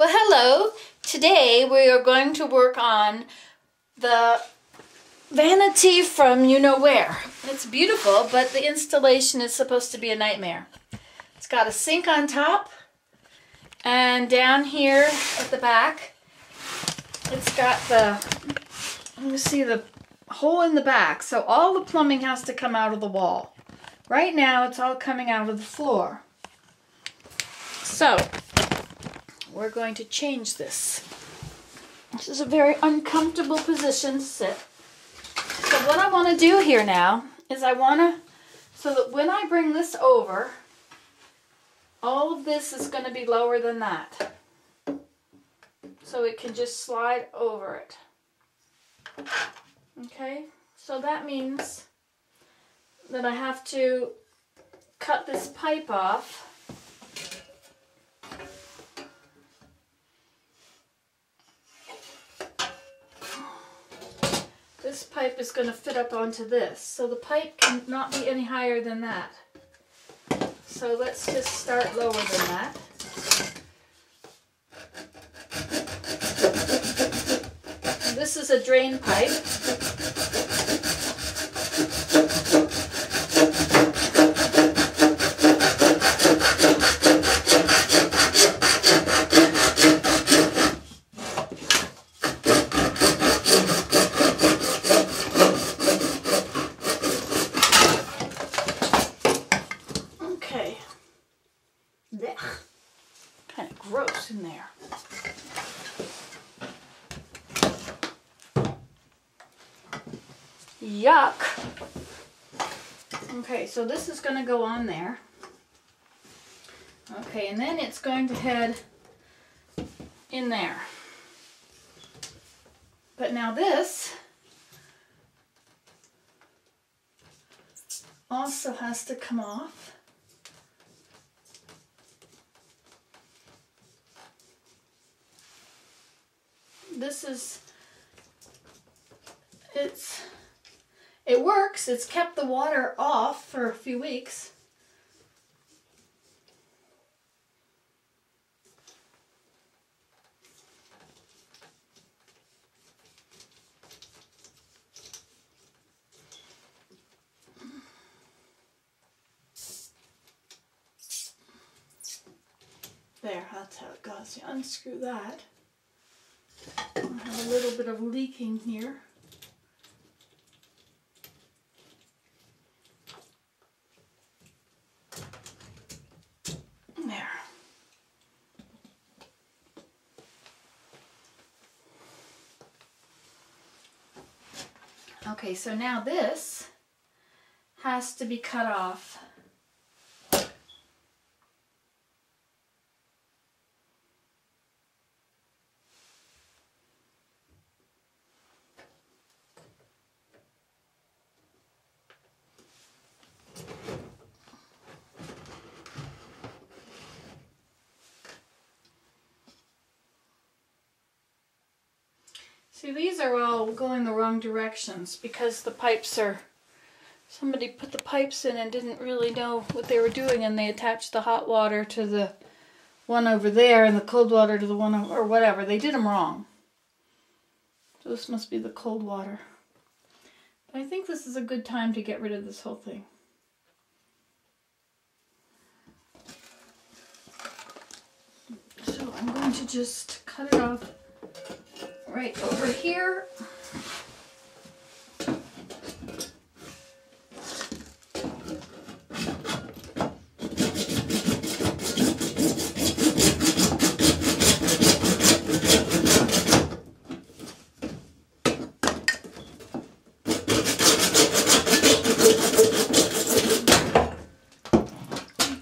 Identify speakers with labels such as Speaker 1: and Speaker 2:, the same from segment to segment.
Speaker 1: Well, hello. Today we are going to work on the vanity from you know where. It's beautiful, but the installation is supposed to be a nightmare. It's got a sink on top, and down here at the back, it's got the, let me see, the hole in the back. So all the plumbing has to come out of the wall. Right now, it's all coming out of the floor. So, we're going to change this. This is a very uncomfortable position to sit. So what I want to do here now is I want to, so that when I bring this over, all of this is going to be lower than that. So it can just slide over it. Okay, so that means that I have to cut this pipe off this pipe is going to fit up onto this. So the pipe cannot be any higher than that. So let's just start lower than that. This is a drain pipe. Okay. Blech. Kind of gross in there. Yuck. Okay, so this is going to go on there. Okay, and then it's going to head in there. But now this also has to come off. This is, it's, it works. It's kept the water off for a few weeks. There, that's how it goes. You unscrew that. Have a little bit of leaking here. There. Okay, so now this has to be cut off. See, these are all going the wrong directions because the pipes are, somebody put the pipes in and didn't really know what they were doing and they attached the hot water to the one over there and the cold water to the one, or whatever. They did them wrong. So this must be the cold water. But I think this is a good time to get rid of this whole thing. So I'm going to just cut it off right over here.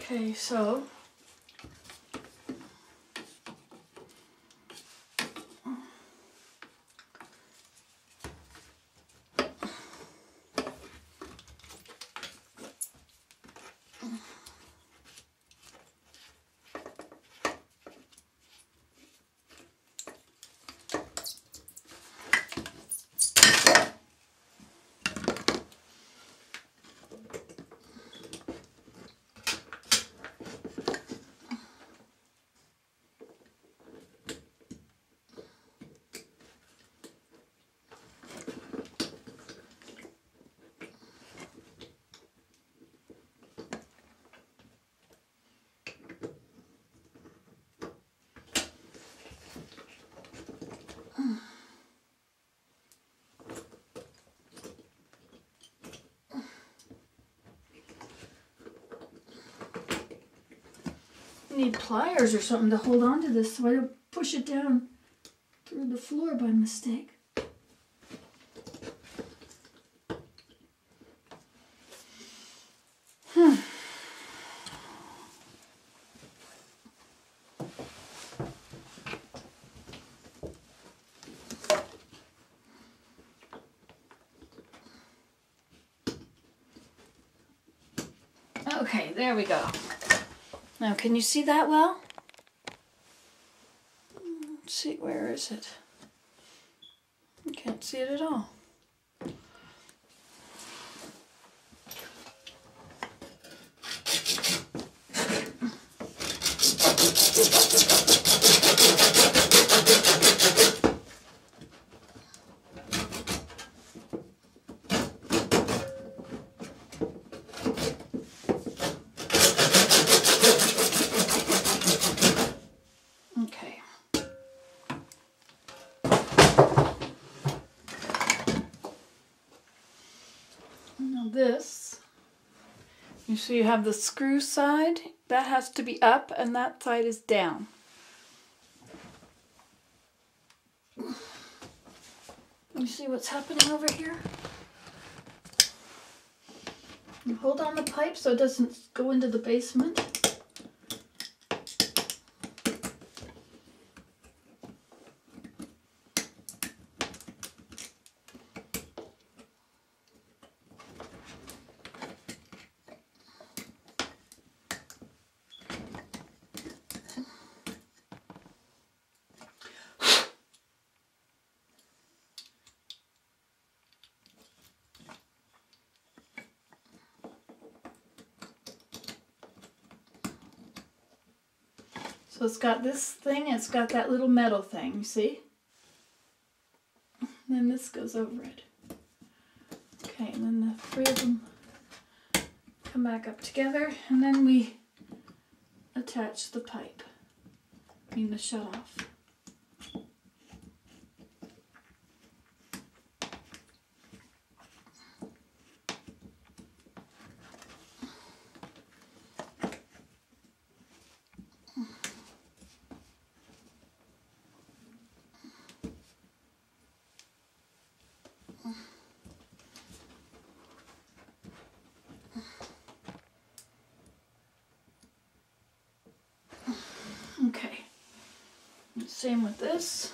Speaker 1: Okay, so need pliers or something to hold on to this so I don't push it down through the floor by mistake. Hmm. Okay, there we go. Now, can you see that well? Let's see, where is it? I can't see it at all. Okay. Now this, see you have the screw side, that has to be up and that side is down. You see what's happening over here? You hold on the pipe so it doesn't go into the basement. So it's got this thing, it's got that little metal thing, you see? And then this goes over it. Okay, and then the three of them come back up together, and then we attach the pipe, I mean the shut off. Okay. Same with this.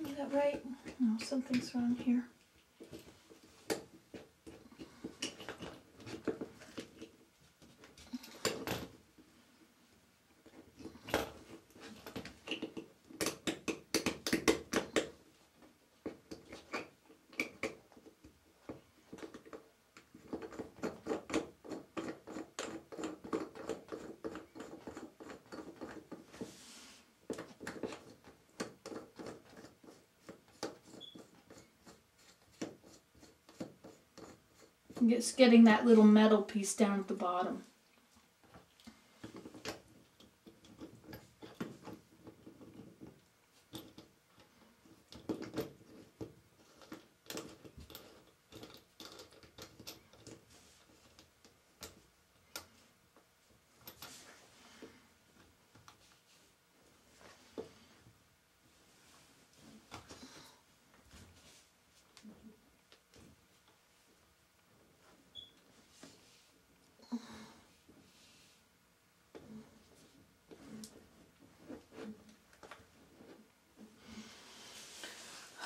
Speaker 1: Is that right? No, something's wrong here. It's getting that little metal piece down at the bottom.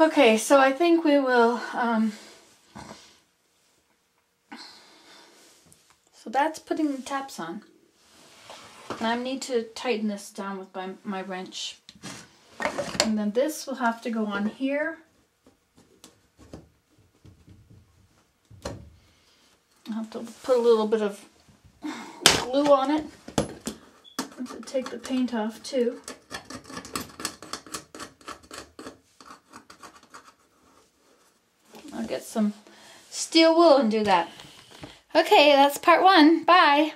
Speaker 1: Okay, so I think we will. Um, so that's putting the taps on. And I need to tighten this down with my, my wrench. And then this will have to go on here. I'll have to put a little bit of glue on it to take the paint off too. I'll get some steel wool and do that. Okay, that's part one. Bye.